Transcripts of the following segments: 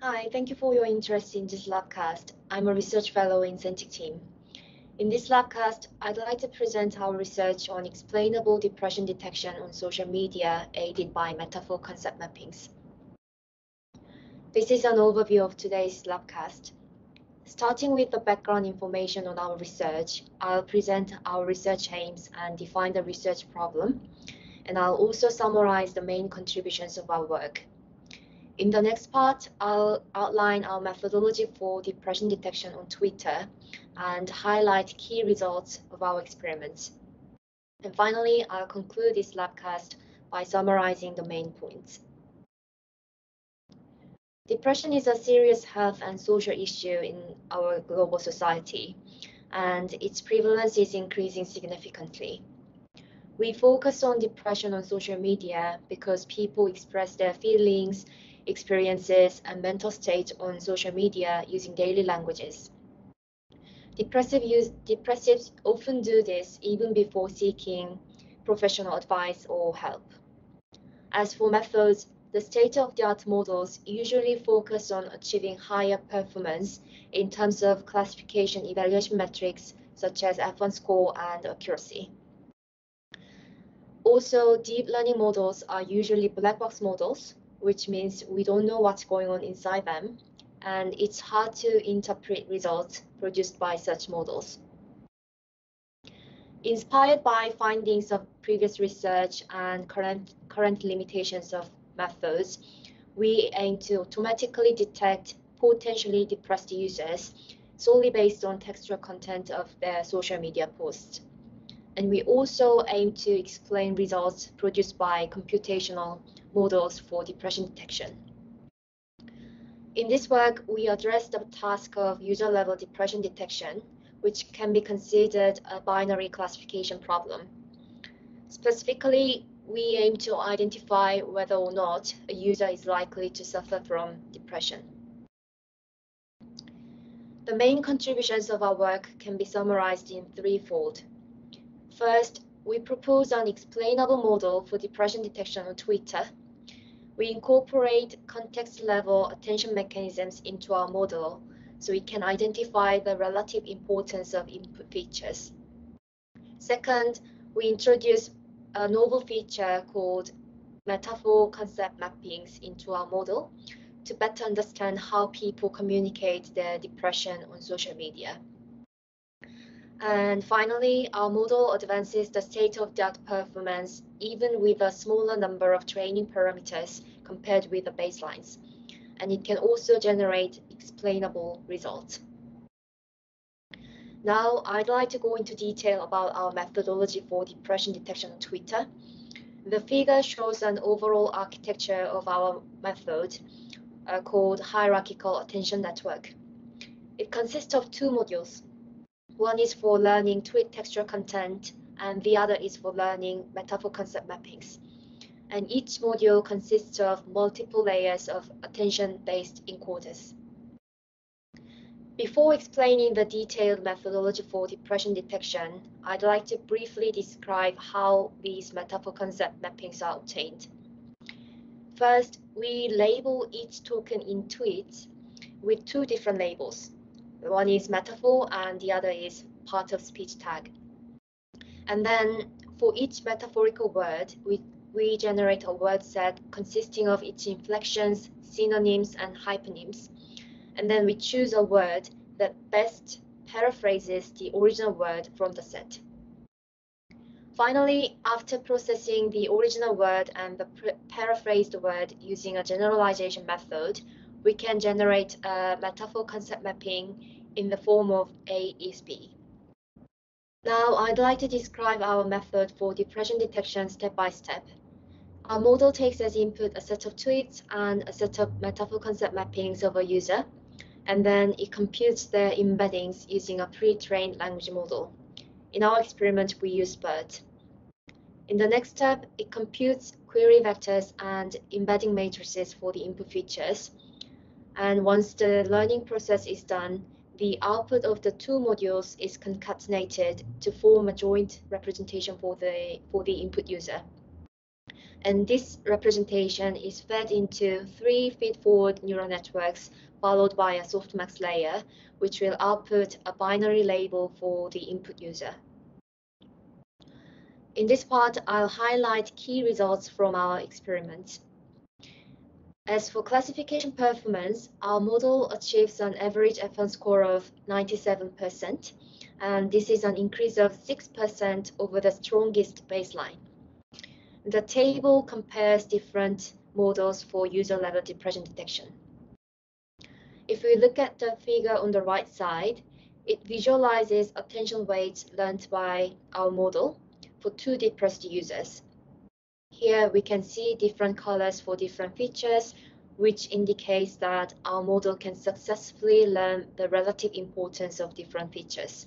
Hi, thank you for your interest in this labcast. I'm a research fellow in Sentic team. In this labcast, I'd like to present our research on explainable depression detection on social media aided by metaphor concept mappings. This is an overview of today's labcast. Starting with the background information on our research, I'll present our research aims and define the research problem, and I'll also summarize the main contributions of our work. In the next part, I'll outline our methodology for depression detection on Twitter and highlight key results of our experiments. And finally, I'll conclude this labcast by summarizing the main points. Depression is a serious health and social issue in our global society, and its prevalence is increasing significantly. We focus on depression on social media because people express their feelings, experiences, and mental state on social media using daily languages. Depressive use, depressives often do this even before seeking professional advice or help. As for methods, the state-of-the-art models usually focus on achieving higher performance in terms of classification evaluation metrics such as F1 score and accuracy. Also, deep learning models are usually black box models which means we don't know what's going on inside them, and it's hard to interpret results produced by such models. Inspired by findings of previous research and current, current limitations of methods, we aim to automatically detect potentially depressed users solely based on textual content of their social media posts. And we also aim to explain results produced by computational models for depression detection. In this work, we address the task of user-level depression detection, which can be considered a binary classification problem. Specifically, we aim to identify whether or not a user is likely to suffer from depression. The main contributions of our work can be summarized in threefold. First, we propose an explainable model for depression detection on Twitter we incorporate context-level attention mechanisms into our model so we can identify the relative importance of input features. Second, we introduce a novel feature called metaphor concept mappings into our model to better understand how people communicate their depression on social media. And finally, our model advances the state-of-the-art performance even with a smaller number of training parameters compared with the baselines. And it can also generate explainable results. Now, I'd like to go into detail about our methodology for depression detection on Twitter. The figure shows an overall architecture of our method uh, called Hierarchical Attention Network. It consists of two modules, one is for learning tweet textual content, and the other is for learning metaphor concept mappings. And each module consists of multiple layers of attention-based encoders. Before explaining the detailed methodology for depression detection, I'd like to briefly describe how these metaphor concept mappings are obtained. First, we label each token in tweets with two different labels, one is metaphor and the other is part of speech tag. And then for each metaphorical word, we, we generate a word set consisting of its inflections, synonyms, and hyponyms. And then we choose a word that best paraphrases the original word from the set. Finally, after processing the original word and the paraphrased word using a generalization method, we can generate a metaphor concept mapping in the form of A is B. Now, I'd like to describe our method for depression detection step by step. Our model takes as input a set of tweets and a set of metaphor concept mappings of a user, and then it computes their embeddings using a pre-trained language model. In our experiment, we use BERT. In the next step, it computes query vectors and embedding matrices for the input features, and once the learning process is done, the output of the two modules is concatenated to form a joint representation for the, for the input user. And this representation is fed into three feed-forward neural networks followed by a softmax layer, which will output a binary label for the input user. In this part, I'll highlight key results from our experiments. As for classification performance, our model achieves an average F1 score of 97%, and this is an increase of 6% over the strongest baseline. The table compares different models for user-level depression detection. If we look at the figure on the right side, it visualizes attention weights learned by our model for two depressed users. Here we can see different colors for different features, which indicates that our model can successfully learn the relative importance of different features.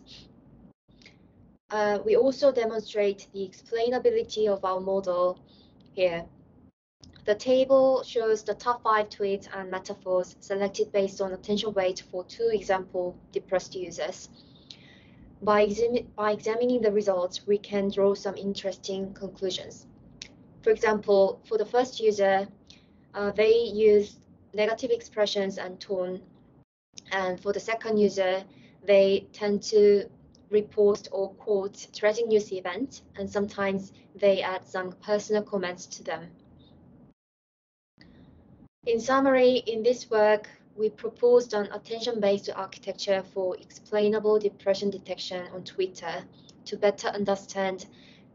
Uh, we also demonstrate the explainability of our model here. The table shows the top five tweets and metaphors selected based on attention weight for two example depressed users. By, by examining the results, we can draw some interesting conclusions. For example, for the first user, uh, they use negative expressions and tone. And for the second user, they tend to report or quote threatening news events, and sometimes they add some personal comments to them. In summary, in this work, we proposed an attention-based architecture for explainable depression detection on Twitter to better understand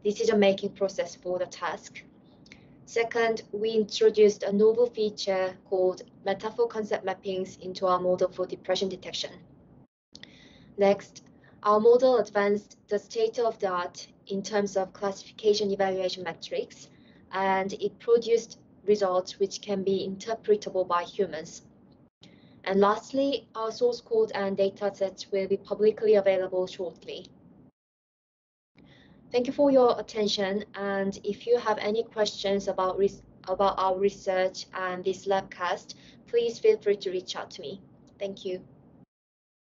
decision-making process for the task. Second, we introduced a novel feature called metaphor concept mappings into our model for depression detection. Next, our model advanced the state of the art in terms of classification evaluation metrics, and it produced results which can be interpretable by humans. And lastly, our source code and datasets will be publicly available shortly. Thank you for your attention. And if you have any questions about, about our research and this labcast, please feel free to reach out to me. Thank you.